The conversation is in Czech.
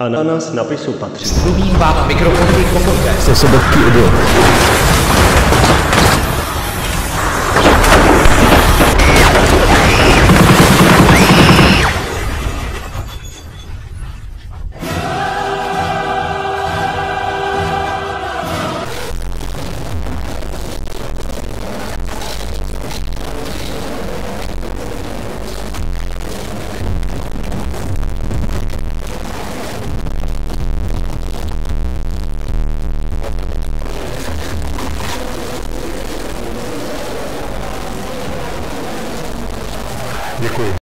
A na nás napisu patří. Mluvím vám mikrofony pokoje. Se sobotky idiot. Děkuji.